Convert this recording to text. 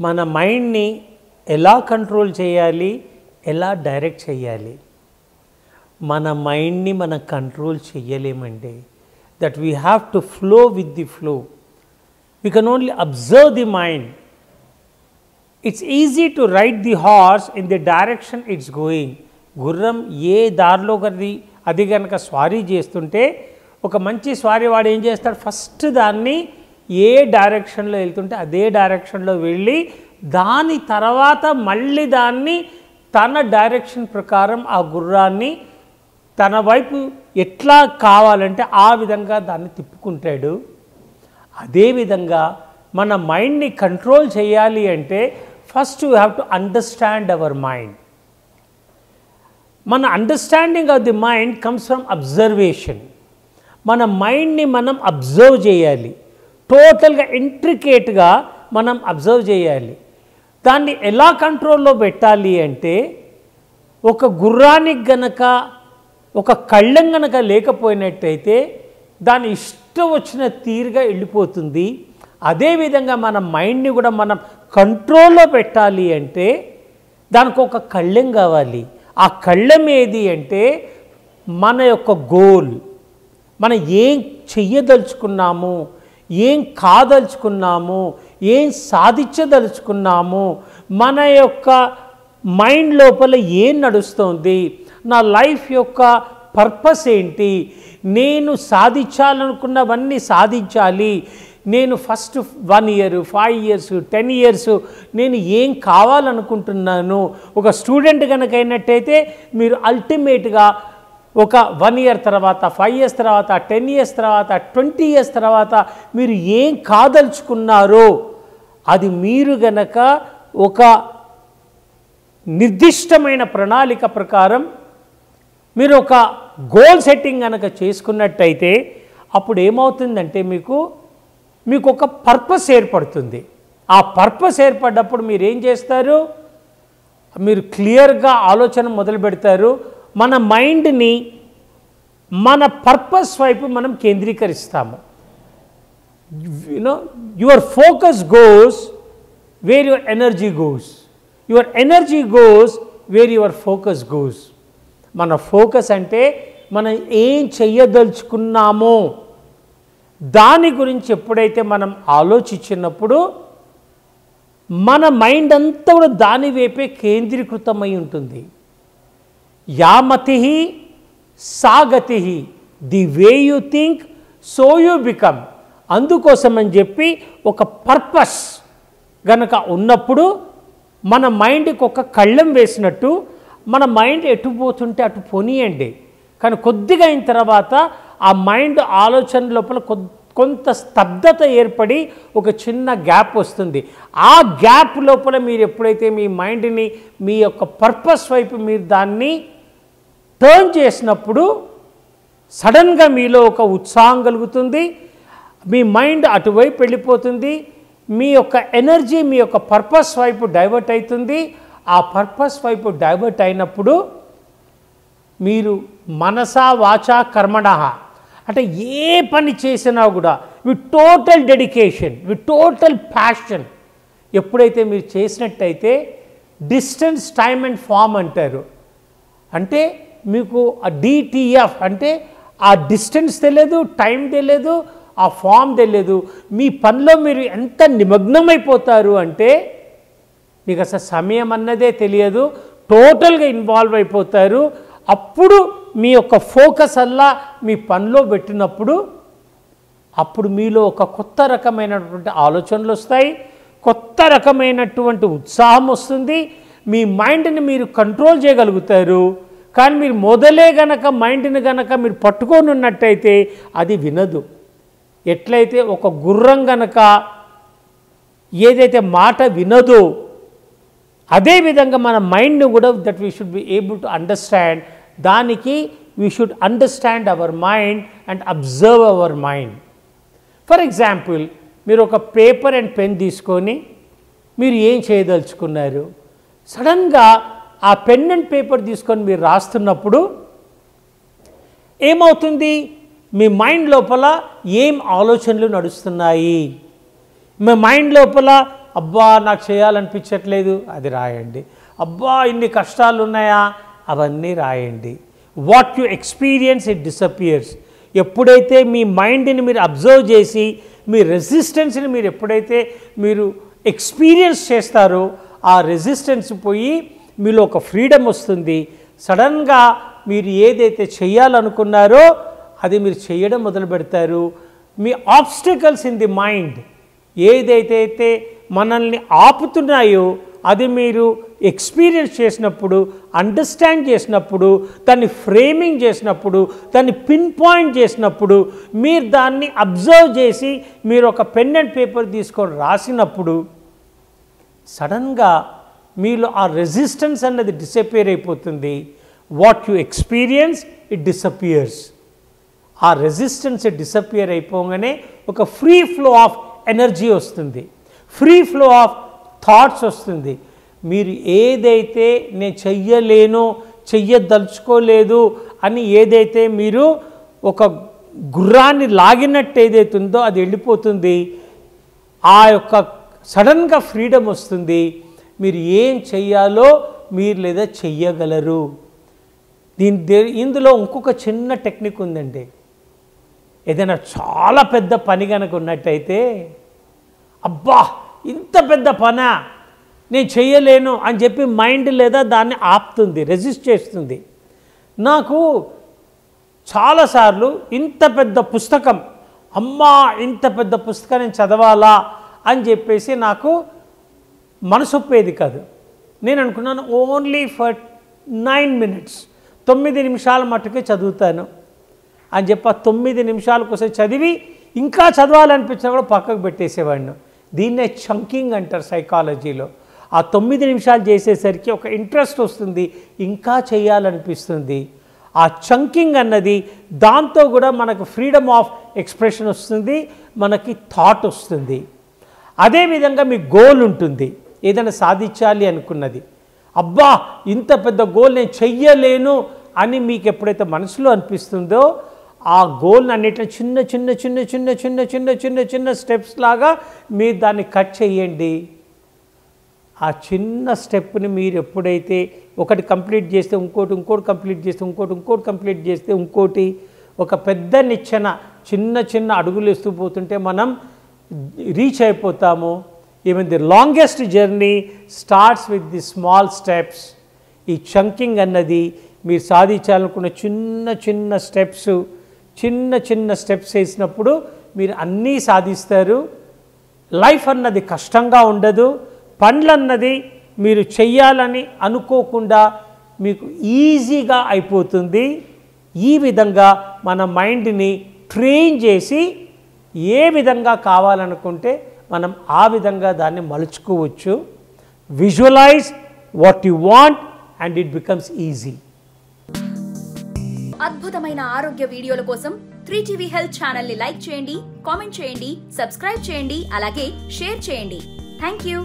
మన మైండ్ని ఎలా కంట్రోల్ చేయాలి ఎలా డైరెక్ట్ చేయాలి? మన మైండ్ని మనం కంట్రోల్ చేయలేమండి. That we have to flow with the flow we can only observe the mind it's easy to ride the horse in the direction it's going గుర్రం ఏ దారిలో కది అది కనుక స్వారీ చేస్తుంటే ఒక మంచి స్వారీ వాడు ఏం చేస్తాడు? ఫస్ట్ దాన్ని ఏ డైరెక్షన్లో వెళ్తుంటే అదే డైరెక్షన్లో వెళ్ళి దాని తర్వాత మళ్ళీ దాన్ని తన డైరెక్షన్ ప్రకారం ఆ గుర్రాన్ని తన వైపు ఎట్లా కావాలంటే ఆ విధంగా దాన్ని తిప్పుకుంటాడు. అదేవిధంగా మన మైండ్ని కంట్రోల్ చేయాలి అంటే first you have to understand our mind మన understanding of the mind comes from observation మన మైండ్ని మనం అబ్జర్వ్ చేయాలి. టోటల్గా ఇంట్రికేట్గా మనం అబ్జర్వ్ చేయాలి. దాన్ని ఎలా కంట్రోల్లో పెట్టాలి అంటే ఒక గుర్రానికి గనక ఒక కళ్ళం గనక లేకపోయినట్టయితే దాని ఇష్టం వచ్చిన తీరుగా వెళ్ళిపోతుంది. అదేవిధంగా మన మైండ్ని కూడా మనం కంట్రోల్లో పెట్టాలి అంటే దానికి ఒక కళ్ళెం కావాలి. ఆ కళ్ళెం ఏది అంటే మన యొక్క గోల్ మనం ఏం చెయ్యదలుచుకున్నాము ఏం కాదలుచుకున్నాము ఏం సాధించదలుచుకున్నాము మన యొక్క మైండ్ లోపల ఏం నడుస్తుంది నా లైఫ్ యొక్క పర్పస్ ఏంటి నేను సాధించాలనుకున్నవన్నీ సాధించాలి నేను first one year five years ten years నేను ఏం కావాలనుకుంటున్నాను ఒక స్టూడెంట్ కనుక అయినట్టయితే మీరు అల్టిమేట్గా ఒక వన్ ఇయర్ తర్వాత ఫైవ్ ఇయర్స్ తర్వాత టెన్ ఇయర్స్ తర్వాత ట్వంటీ ఇయర్స్ తర్వాత మీరు ఏం కాదలుచుకున్నారో అది మీరు గనక ఒక నిర్దిష్టమైన ప్రణాళిక ప్రకారం మీరు ఒక గోల్ సెట్టింగ్ కనుక చేసుకున్నట్టయితే అప్పుడు ఏమవుతుందంటే మీకు మీకు ఒక పర్పస్ ఏర్పడుతుంది. ఆ పర్పస్ ఏర్పడ్డప్పుడు మీరు ఏం చేస్తారు? మీరు క్లియర్గా ఆలోచన మొదలు పెడతారు మన మైండ్ని మన పర్పస్ వైపు మనం కేంద్రీకరిస్తాము. You know your focus goes where your energy goes your energy goes where your focus goes మన ఫోకస్ అంటే మనం ఏం చెయ్యదలుచుకున్నామో దాని గురించి ఎప్పుడైతే మనం ఆలోచించినప్పుడు మన మైండ్ అంతా కూడా దాని వైపే కేంద్రీకృతమై ఉంటుంది. యామతి సాగతి the way you think so you become. అందుకోసం అని చెప్పి ఒక పర్పస్ గనక ఉన్నప్పుడు మన మైండ్కి ఒక కళ్ళెం వేసినట్టు మన మైండ్ ఎటు పోతుంటే అటు పోనీయండి. కానీ కొద్దిగా అయిన తర్వాత ఆ మైండ్ ఆలోచన లోపల కొ- కొంత స్తబ్దత ఏర్పడి ఒక చిన్న గ్యాప్ వస్తుంది. ఆ గ్యాప్ లోపల మీరు ఎప్పుడైతే మీ మైండ్ని మీ యొక్క పర్పస్ వైపు మీరు దాన్ని టర్న్ చేసినప్పుడు సడన్గా మీలో ఒక ఉత్సాహం కలుగుతుంది. మీ మైండ్ అటువైపు వెళ్ళిపోతుంది. మీ యొక్క ఎనర్జీ మీ యొక్క పర్పస్ వైపు డైవర్ట్ అవుతుంది. ఆ పర్పస్ వైపు డైవర్ట్ అయినప్పుడు మీరు మనసా వాచా కర్మణ. అంటే ఏ పని చేసినా కూడా with total dedication with total passion ఎప్పుడైతే మీరు చేసినట్టయితే డిస్టెన్స్ టైమ్ అండ్ ఫామ్ అంటారు. అంటే మీకు ఆ డిటిఎఫ్ అంటే ఆ డిస్టెన్స్ తెలియదు టైం తెలియదు ఆ ఫామ్ తెలియదు. మీ పనిలో మీరు ఎంత నిమగ్నమైపోతారు అంటే మీకు అసలు సమయం అన్నదే తెలియదు. టోటల్గా ఇన్వాల్వ్ అయిపోతారు. అప్పుడు మీ యొక్క ఫోకస్ అల్లా మీ పనిలో పెట్టినప్పుడు అప్పుడు మీలో ఒక కొత్త రకమైనటువంటి ఆలోచనలు వస్తాయి. కొత్త రకమైనటువంటి ఉత్సాహం వస్తుంది. మీ మైండ్ని మీరు కంట్రోల్ చేయగలుగుతారు. కానీ మీరు మొదలే గనక మైండ్ని గనక మీరు పట్టుకొని ఉన్నట్టయితే అది వినదు. ఎట్లయితే ఒక గుర్రం గనక ఏదైతే మాట వినదో అదేవిధంగా మన మైండ్ని కూడా that we should be able to understand దానికి we should understand our mind and observe our mind for example మీరు ఒక పేపర్ అండ్ పెన్ తీసుకొని మీరు ఏం చేయదలుచుకున్నారు? సడన్గా ఆ పెన్ అండ్ పేపర్ తీసుకొని మీరు రాస్తున్నప్పుడు ఏమవుతుంది? మీ మైండ్ లోపల ఏం ఆలోచనలు నడుస్తున్నాయి? మీ మైండ్ లోపల అబ్బా నాకు చేయాలనిపించట్లేదు అది రాయండి. అబ్బా ఇన్ని కష్టాలు ఉన్నాయా అవన్నీ రాయండి. What you experience it disappears ఎప్పుడైతే మీ మైండ్ని మీరు అబ్జర్వ్ చేసి మీ రెసిస్టెన్స్ని మీరు ఎప్పుడైతే మీరు ఎక్స్పీరియన్స్ చేస్తారో ఆ రెసిస్టెన్స్ పోయి మీలో ఒక ఫ్రీడమ్ వస్తుంది. సడన్గా మీరు ఏదైతే చేయాలనుకున్నారో అది మీరు చేయడం మొదలు పెడతారు. మీ ఆబ్స్టికల్స్ ఇన్ ది మైండ్ ఏదైతే మనల్ని ఆపుతున్నాయో అది మీరు ఎక్స్పీరియన్స్ చేసినప్పుడు అండర్స్టాండ్ చేసినప్పుడు దాన్ని ఫ్రేమింగ్ చేసినప్పుడు దాన్ని పిన్ పాయింట్ చేసినప్పుడు మీరు దాన్ని అబ్జర్వ్ చేసి మీరు ఒక పెన్ అండ్ పేపర్ తీసుకొని రాసినప్పుడు సడన్గా మీలో ఆ రెసిస్టెన్స్ అన్నది డిసపియర్ అయిపోతుంది. What you experience it disappears ఆ రెసిస్టెన్స్ డిసపియర్ అయిపోగానే ఒక ఫ్రీ ఫ్లో ఆఫ్ ఎనర్జీ వస్తుంది. ఫ్రీ ఫ్లో ఆఫ్ థాట్స్ వస్తుంది. మీరు ఏదైతే నేను చెయ్యలేను చెయ్యదలుచుకోలేదు అని ఏదైతే మీరు ఒక గుర్రాన్ని లాగినట్టు ఏదైతే ఉందో అది వెళ్ళిపోతుంది. ఆ యొక్క సడన్గా ఫ్రీడమ్ వస్తుంది. మీరు ఏం చెయ్యాలో మీరు లేదా చెయ్యగలరు. దీని దే- ఇందులో ఇంకొక చిన్న టెక్నిక్ ఉందండి. ఏదైనా చాలా పెద్ద పని కనుక ఉన్నట్టయితే అబ్బా ఇంత పెద్ద పనా? నేను చెయ్యలేను అని చెప్పి మైండ్ లేదా దాన్ని ఆపుతుంది రెసిస్ట్ చేస్తుంది. నాకు చాలాసార్లు ఇంత పెద్ద పుస్తకం అమ్మా ఇంత పెద్ద పుస్తకం నేను చదవాలా అని చెప్పేసి నాకు మనసొప్పేది కాదు. నేను అనుకున్నాను ఓన్లీ ఫర్ నైన్ మినిట్స్ తొమ్మిది నిమిషాల మట్టుకే చదువుతాను అని చెప్పి ఆ తొమ్మిది నిమిషాల కోసం చదివి ఇంకా చదవాలనిపించినా కూడా పక్కకు పెట్టేసేవాడిని. దీన్నే చంకింగ్ అంటారు సైకాలజీలో ఆ తొమ్మిది నిమిషాలు చేసేసరికి ఒక ఇంట్రెస్ట్ వస్తుంది ఇంకా చేయాలనిపిస్తుంది. ఆ చంకింగ్ అన్నది దాంతో కూడా మనకు ఫ్రీడమ్ ఆఫ్ ఎక్స్ప్రెషన్ వస్తుంది మనకి థాట్ వస్తుంది. అదేవిధంగా మీ గోల్ ఉంటుంది. ఏదైనా సాధించాలి అనుకున్నది. అబ్బా ఇంత పెద్ద గోల్ నేను చెయ్యలేను అని మీకు ఎప్పుడైతే మనసులో అనిపిస్తుందో ఆ గోల్ని అన్నిటిని చిన్న చిన్న చిన్న చిన్న చిన్న చిన్న చిన్న చిన్న స్టెప్స్ లాగా మీరు దాన్ని కట్ చేయండి. ఆ చిన్న స్టెప్ని మీరు ఎప్పుడైతే ఒకటి కంప్లీట్ చేస్తే ఇంకోటి ఇంకోటి కంప్లీట్ చేస్తే ఇంకోటి ఇంకోటి కంప్లీట్ చేస్తే ఇంకోటి ఒక పెద్ద నిచ్చెన చిన్న చిన్న అడుగులు వేస్తూ పోతుంటే మనం రీచ్ అయిపోతాము. Even the longest journey starts with the small steps ఈ చంకింగ్ అన్నది మీరు సాధించాలనుకున్న చిన్న చిన్న స్టెప్స్ చిన్న చిన్న స్టెప్స్ వేసినప్పుడు మీరు అన్నీ సాధిస్తారు. లైఫ్ అన్నది కష్టంగా ఉండదు. పనులన్నది మీరు చెయ్యాలని అనుకోకుండా మీకు ఈజీగా అయిపోతుంది. ఈ విధంగా మన మైండ్ని ట్రైన్ చేసి ఏ విధంగా కావాలనుకుంటే మనం ఆ విధంగా దాన్ని మలుచుకోవచ్చు. Visualise what you want and it becomes easy అద్భుతమైన ఆరోగ్య వీడియోల కోసం త్రీ టీవీ హెల్త్ ఛానల్ని లైక్ చేయండి కామెంట్ చేయండి సబ్స్క్రైబ్ చేయండి అలాగే షేర్ చేయండి. Thank you